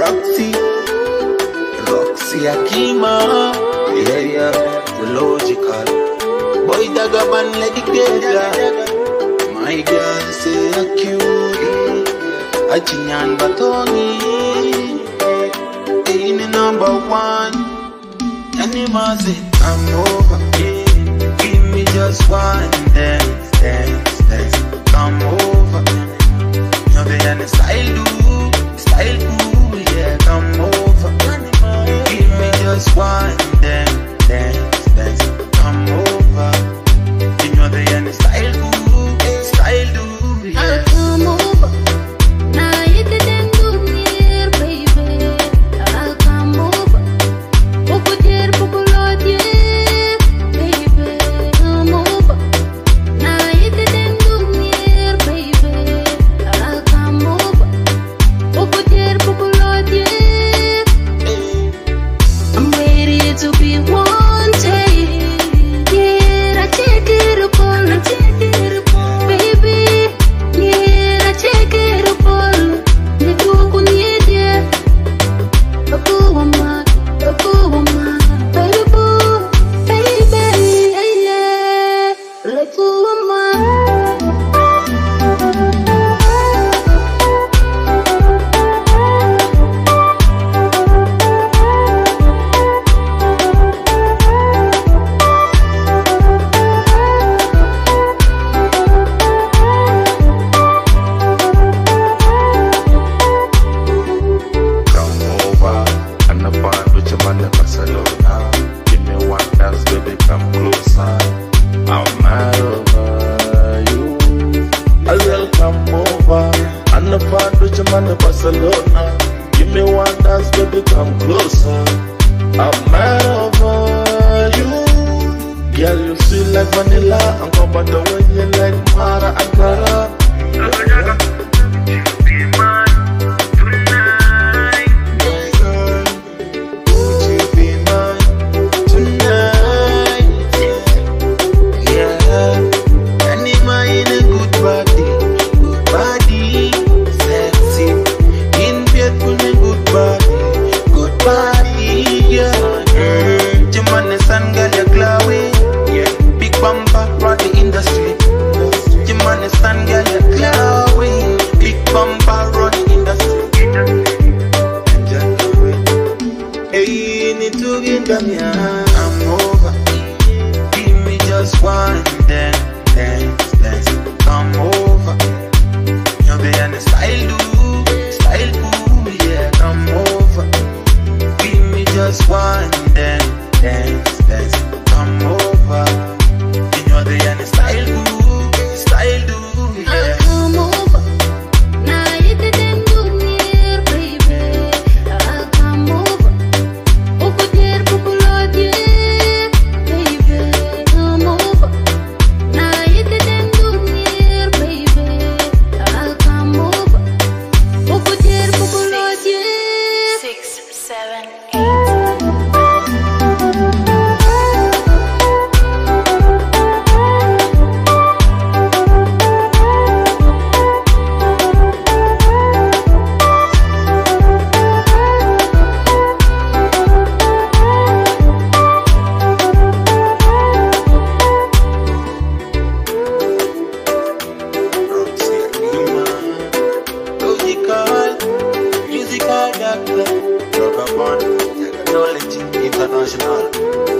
Roxy, Roxy Akima, behavior, the logical. Boy, Dagaban, Lady Gaga, my girl, say a cutie, Achinyan Batoni, in the number one, animals, I'm over. Give me just one dance, dance. we want. I'm mad over you. Girl, you sweet like vanilla and come back the just one. Jogabon Technology International